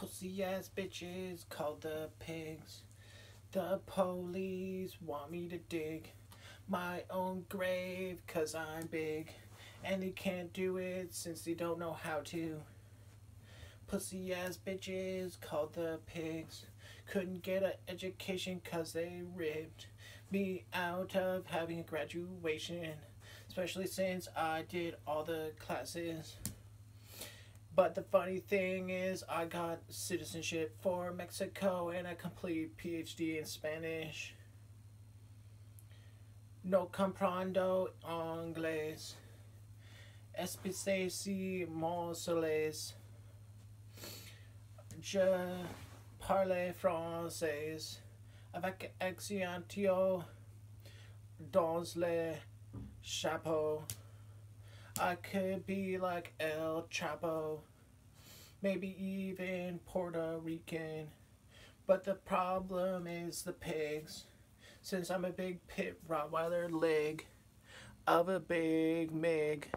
Pussy ass bitches called the pigs. The police want me to dig my own grave cause I'm big. And they can't do it since they don't know how to. Pussy ass bitches called the pigs. Couldn't get an education cause they ripped me out of having a graduation. Especially since I did all the classes. But the funny thing is, I got citizenship for Mexico and a complete PhD in Spanish. No comprendo inglés. Espécie monsoles. Je parle français avec accent dans le chapeau. I could be like El Chapo, maybe even Puerto Rican. But the problem is the pigs. Since I'm a big pit Rottweiler leg of a big Mig.